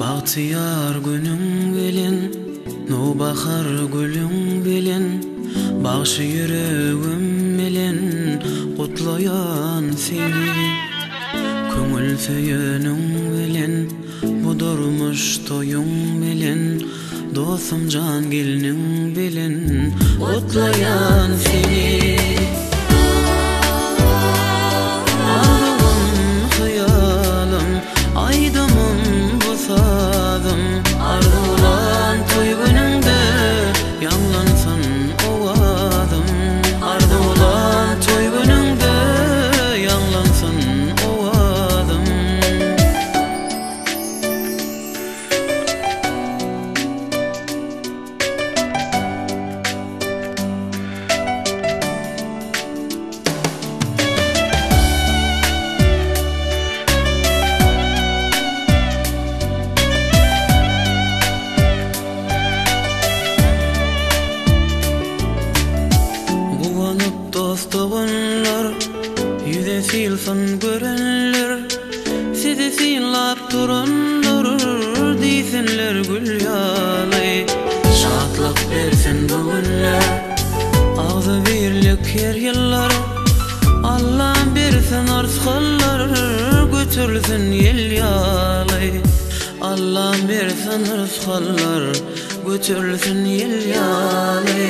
Bahtiyar günün bilen No bahar gülün bilen Bağşı yüreğim bilen Kutlayan seni Köngül söyünün bilen Budurmuş toyun bilen Dostum can gelinin bilen Kutlayan seni silsin görenler Sizi sinlap durundur Deysinler gül yalı Şatlık versin bu günler Ağzı birlik her yıllar Allah'ım bersin arzkallar Götürsün yel yalı Allah'ım bersin arzkallar Götürsün yel yalı